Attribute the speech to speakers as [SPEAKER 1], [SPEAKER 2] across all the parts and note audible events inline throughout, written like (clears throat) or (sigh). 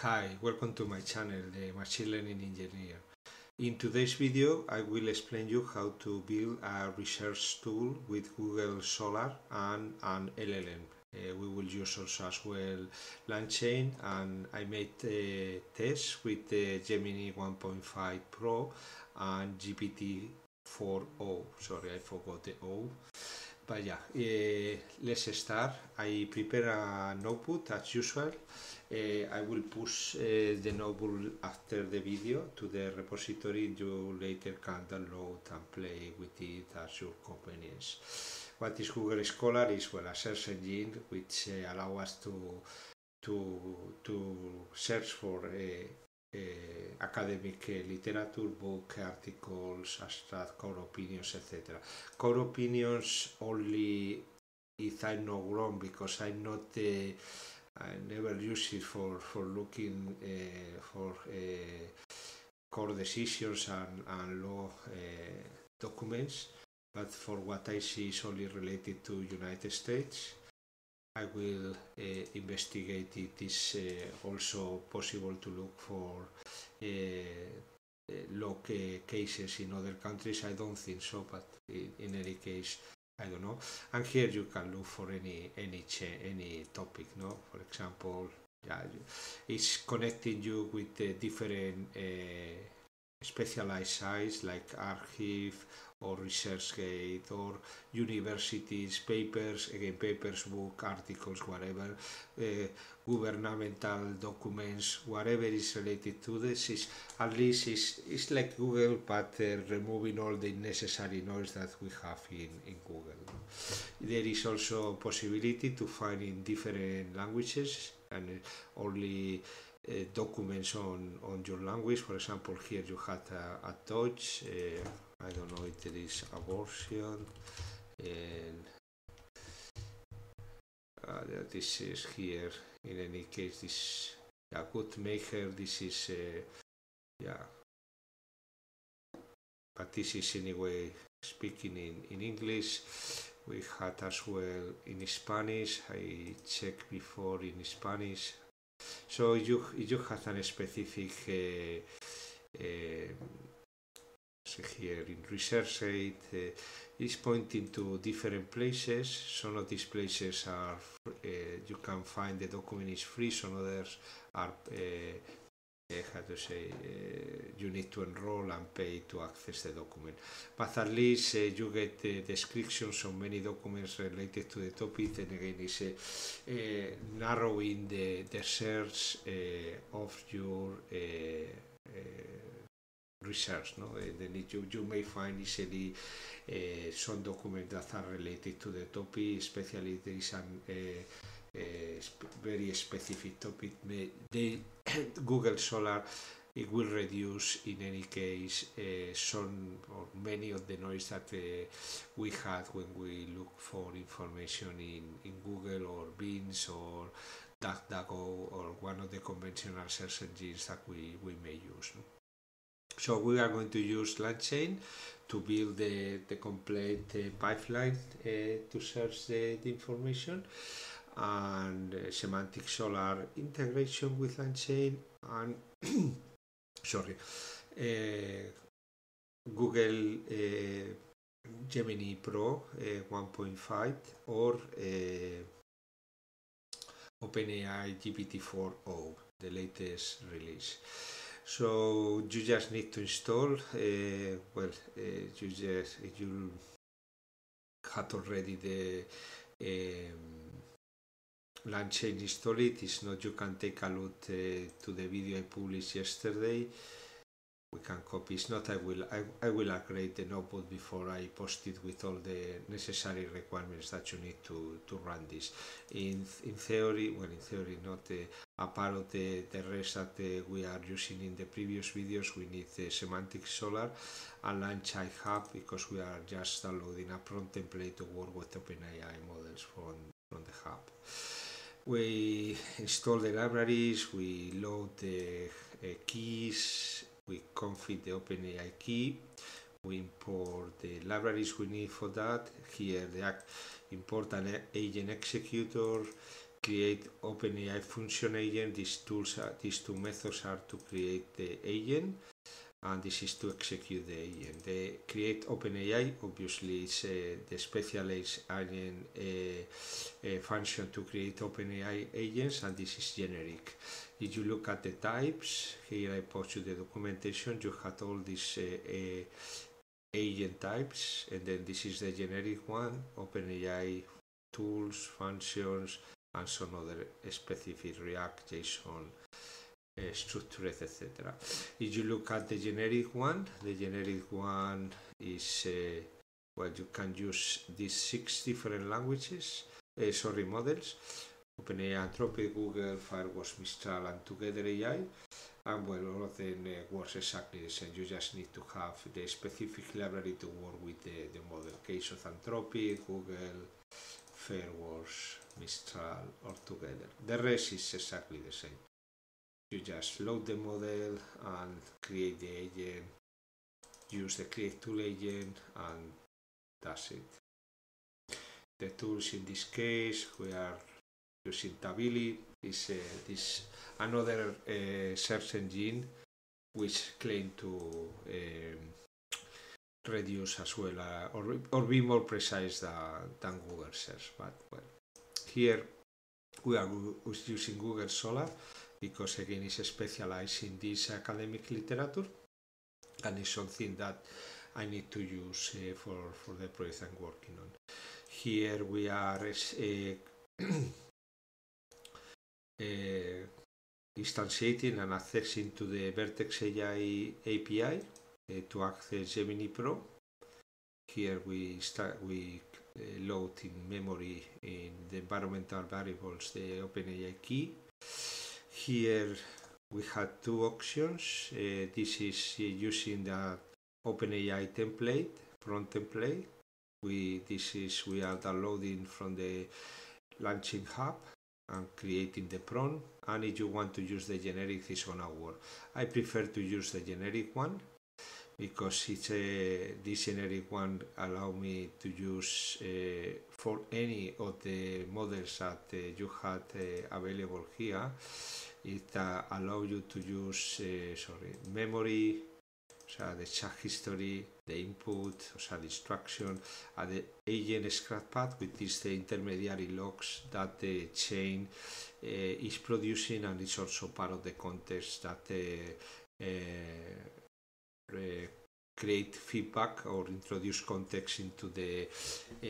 [SPEAKER 1] Hi, welcome to my channel, the Machine Learning Engineer. In today's video, I will explain you how to build a research tool with Google Scholar and an LLM. Uh, we will use also as well LangChain and I made a test with the Gemini 1.5 Pro and GPT-4o. Sorry, I forgot the O. But yeah, uh, let's start. I prepare a notebook as usual. Uh, I will push uh, the notebook after the video to the repository. You later can download and play with it at your convenience. What is Google Scholar is well a search engine which uh, allow us to to to search for academic literature, book, articles, abstract, core opinions, etc. Core opinions only if I'm not wrong because I'm not uh, I never use it for for looking uh, for uh, core decisions and, and law documents, but for what I see is only related to United States. I will uh, investigate it is uh, also possible to look for uh, law cases in other countries. I don't think so, but in, in, any case, I don't know. And here you can look for any any any topic. No, for example, yeah, it's connecting you with the different eh, specialized sites like arXiv or ResearchGate or universities, papers, again papers, book, articles, whatever, uh, governmental documents, whatever is related to this is at least is it's like Google, but uh, removing all the necessary noise that we have in, in Google. There is also possibility to find in different languages and only uh, documents on, on your language. For example, here you had a, a Dutch. Uh, I don't know if there is abortion and uh, this is here in any case this yeah, good maker this is uh, yeah but this is anyway speaking in, in English we had as well in Spanish I checked before in Spanish so you you have a specific uh, here in ResearchGate uh, is pointing to different places. Some of these places are you can find the document is free. Some others are uh, how to say you need to enroll and pay to access the document. But at least you get the descriptions of many documents related to the topic. And again, is narrowing the the search of your research. No? then you, you may find easily uh, some documents that are related to the topic, especially there is uh, uh, very specific topic. They, Google Scholar it will reduce in any case uh, some or many of the noise that uh, we had when we look for information in, in Google or Bing or DuckDuckGo or one of the conventional search engines that we, we may use. So we are going to use LangChain to build the, the complete uh, pipeline uh, to search the, the, information and uh, Semantic Scholar integration with LangChain and (coughs) sorry uh, Google uh, Gemini Pro uh, 1.5 or OpenAI GPT-4o, the latest release. So you just need to install, uh, well, uh, you just, you had already the um, LangChain installed, it's not, you can take a look uh, to the video I published yesterday we can copy. It's not I will I, I will upgrade the notebook before I post it with all the necessary requirements that you need to, to run this. In in theory, well in theory not uh, a part of the, the rest that uh, we are using in the previous videos we need the Semantic Scholar and LangChain Hub because we are just downloading a prompt template to work with OpenAI models from, from the hub. We install the libraries, we load the uh, keys, we config the OpenAI key, we import the libraries we need for that. Here the import an agent executor, create OpenAI function agent. These tools, are, these two methods are to create the agent, and this is to execute the agent. The create OpenAI obviously is uh, the specialized agent uh, uh, function to create OpenAI agents, and this is generic. If you look at the types, here I post you the documentation. You have all these agent types, and then this is the generic one, OpenAI tools, functions, and some other specific React, JSON, uh, structured, etc. If you look at the generic one, the generic one is uh, well, you can use these six different languages, uh, sorry, models. OpenAI, Anthropic, Google, Fireworks, Mistral, and Together AI. And well, all of them uh, works exactly the same. You just need to have the specific library to work with the, the model. Case of Anthropic, Google, Fireworks, Mistral, or Together. The rest is exactly the same. You just load the model and create the agent, use the create tool agent, and that's it. The tools in this case, we are using Tavily, is uh, this another uh, search engine which claim to um, reduce as well uh, or, or be more precise than, than Google search. But well, here we are using Google Scholar because again it's specialized in this academic literature and it's something that I need to use uh, for, for the project I'm working on. Here we are uh, (clears throat) uh, instantiating and accessing to the Vertex AI API uh, to access Gemini Pro. Here we start we uh, load in memory in the environmental variables the OpenAI key. Here we had two options. Uh, this is uh, using the OpenAI template, prompt template. We this is we are downloading from the LangChain Hub and creating the prompt and if you want to use the generic this gonna work. I prefer to use the generic one because it's a, this generic one allow me to use uh, for any of the models that uh, you had uh, available here it uh, allow you to use uh, sorry memory o sea, the chat history, the input, o sea, the instruction, and the agent scratch pad, which is the intermediary logs that the chain uh, is producing, and it's also part of the context that uh, uh, create feedback or introduce context into the uh,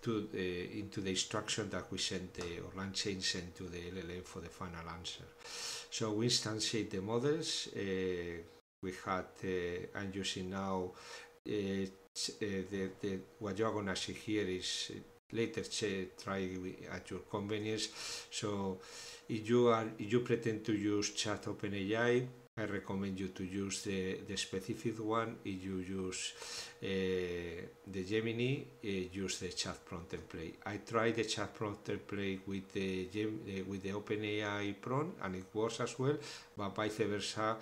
[SPEAKER 1] to uh, into the instruction that we send the or LangChain send to the LLM for the final answer. So we instantiate the models. Uh, we had uh, I'm using now uh, the, the, what you're gonna see here is later try at your convenience. So if you are if you pretend to use Chat OpenAI, I recommend you to use the, the specific one. If you use uh, the Gemini, uh, use the chat prompt template. I tried the chat prompt template with the Gem, uh, with the OpenAI prompt, and it works as well. But vice versa,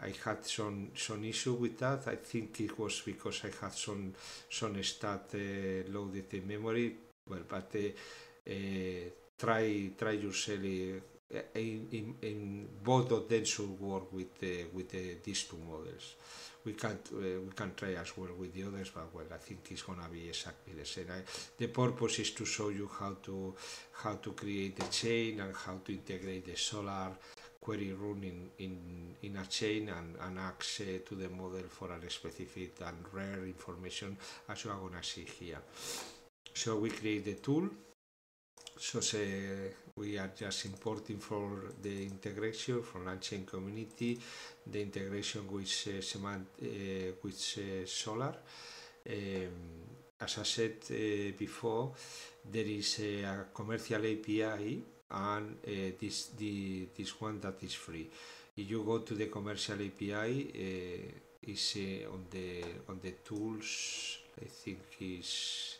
[SPEAKER 1] I had some some issue with that. I think it was because I had some some stat uh, loaded in memory. Well, but uh, uh, try try yourself. In, in, in, both of them should work with the, with the, these two models. We can uh, we can try as well with the others, but well, I think it's gonna be exactly the same. I, the purpose is to show you how to how to create the chain and how to integrate the Scholar query run in, in, in a chain and, and access to the model for a specific and rare information as you are to see here. So we create the tool. So say we are just importing for the integration from LangChain community, the integration with uh, Semant, uh, with uh, Scholar. Um, as I said uh, before, there is a commercial API and uh, this the this one that is free. If you go to the commercial API, uh, is uh, on the on the tools. I think is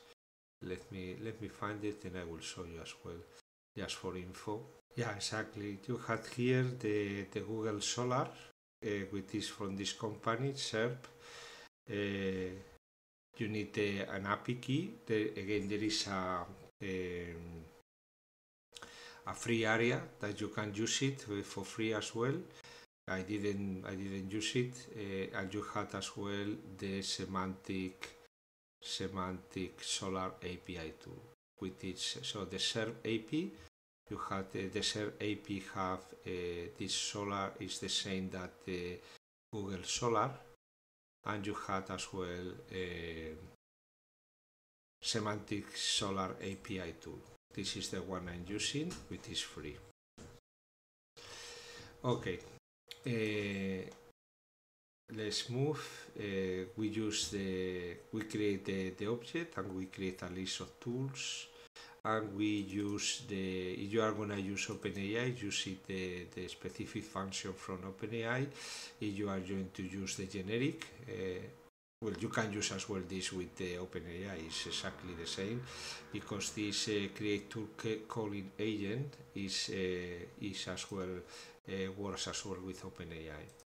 [SPEAKER 1] let me let me find it and I will show you as well, just for info. Yeah, exactly. You had here the the Google Scholar uh, which is from this company, SERP. Uh, you need uh, an API key. Again, there is a um, a free area that you can use it for free as well. I didn't I didn't use it, uh, and you had as well the semantic Semantic Scholar API tool, with is so the SerpAPI. You had uh, the SerpAPI have uh, this solar is the same that the Google Scholar and you had as well uh, Semantic Scholar API tool. This is the one I'm using, which is free. Okay, uh, let's move. Uh, we use the we create the, the object and we create a list of tools and we use the if you are gonna use OpenAI, use it the, the specific function from OpenAI. If you are going to use the generic, uh, well, you can use as well this with the OpenAI. It's exactly the same because this uh, create tool calling agent is uh, is as well works as well with OpenAI.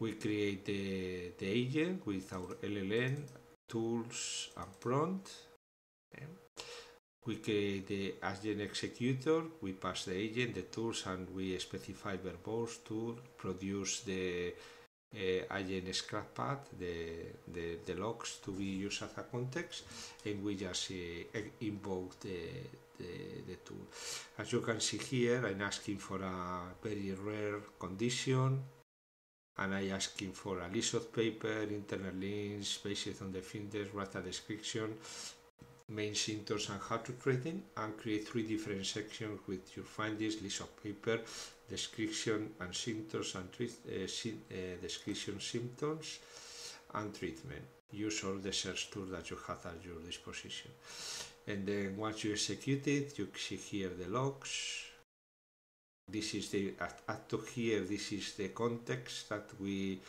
[SPEAKER 1] We create the, the agent with our LLM tools and prompt. We create the agent executor, we pass the agent, the tools, and we specify verbose to produce the uh, agent scratch pad, the, the, the logs to be used as a context, and we just uh, invoke the, the, the tool. As you can see here, I'm asking for a very rare condition, and I asking for a list of paper, internal links based on the findings, write a description, main symptoms and how to treat them, and create three different sections with your findings, list of paper, description and symptoms and treat, uh, uh, description symptoms and treatment. Use all the search tools that you have at your disposition. And then once you execute it, you see here the logs. This is the to here. This is the context that we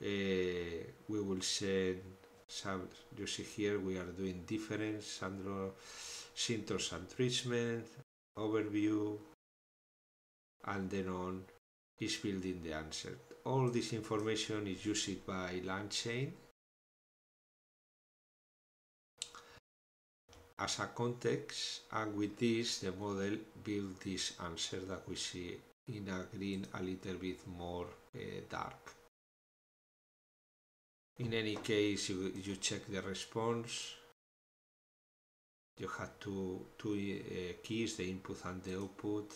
[SPEAKER 1] uh, we will send. Some you see here we are doing different Sandro symptoms and treatment overview, and then on is building the answer. All this information is used by LangChain as a context and with this the model build this answer that we see in a green a little bit more uh, dark. In any case, you, you check the response. You have two, two uh, keys, the input and the output.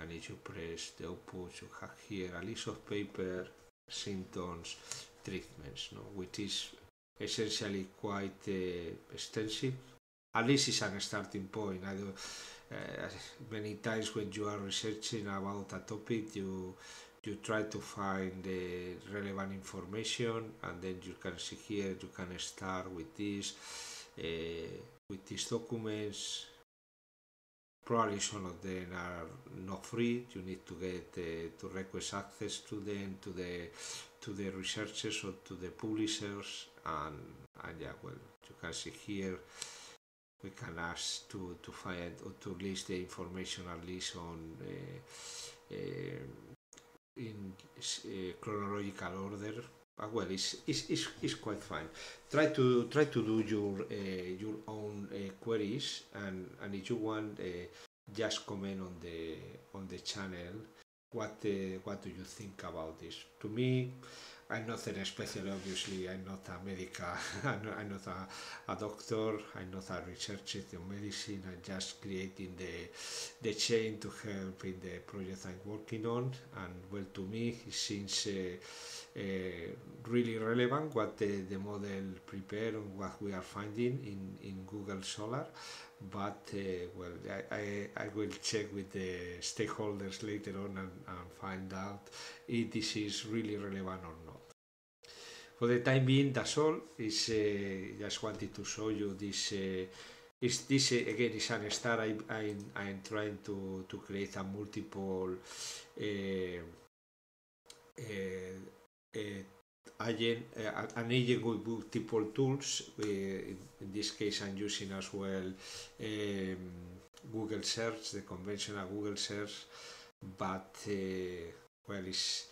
[SPEAKER 1] And if you press the output, you have here a list of paper, symptoms, treatments, no? which is essentially quite uh, extensive at least it's a starting point. I do, uh, many times when you are researching about a topic, you you try to find the relevant information, and then you can see here you can start with this uh, with these documents. Probably some of them are not free. You need to get uh, to request access to them to the to the researchers or to the publishers, and and yeah, well, you can see here we can ask to, to find or to list the information at least on uh, uh, in uh, chronological order. But well, it's, it's, it's, it's quite fine. Try to try to do your uh, your own uh, queries, and, and if you want, just comment on the on the channel. What what do you think about this? To me, I'm not an obviously. I'm not a medical, (laughs) I'm not, I'm not a, a, doctor, I'm not a researcher in medicine. I'm just creating the, the chain to help in the project I'm working on. And well, to me, it seems uh, uh, really relevant what the, the model prepared and what we are finding in, in Google Scholar. But uh, well, I, I, I, will check with the stakeholders later on and, and find out if this is really relevant or not. For the time being, that's all. Is uh, just wanted to show you this. Uh, is this uh, again is an star. I, I, I'm trying to to create a multiple eh, eh, eh, agent, uh, an agent with multiple tools. Uh, in this case, I'm using as well um, Google search, the conventional Google search, but uh, well, it's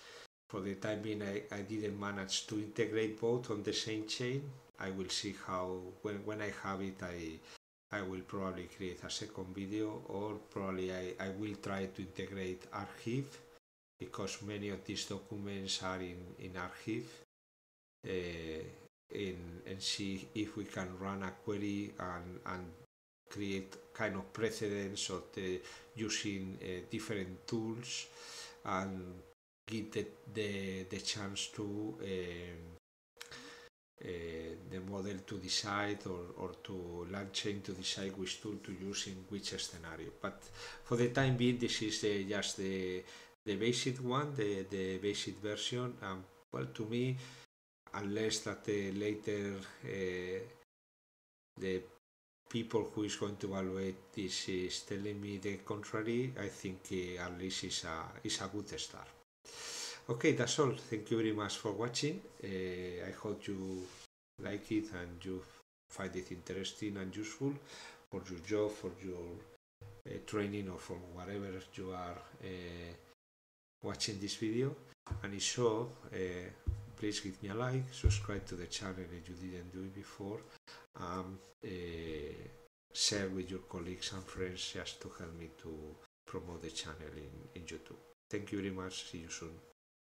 [SPEAKER 1] for the time being I, I didn't manage to integrate both on the same chain. I will see how when, when I have it I I will probably create a second video or probably I, I will try to integrate arXiv because many of these documents are in, in arXiv uh, in, and see if we can run a query and, and create kind of precedents of the using uh, different tools and give the, the, the chance to um, uh, the model to decide or, or to LangChain to decide which tool to use in which scenario. But for the time being, this is uh, just the the basic one, the, the basic version. Um, well, to me, unless that uh, later the people who is going to evaluate this is telling me the contrary, I think uh, at least is a, is a good start. Okay, that's all. Thank you very much for watching. Uh, I hope you like it and you find it interesting and useful for your job, for your uh, training or for whatever you are uh, watching this video. And if so, please give me a like, subscribe to the channel if you didn't do it before, share with your colleagues and friends just to help me to promote the channel in, in YouTube. Thank you very much. See you soon.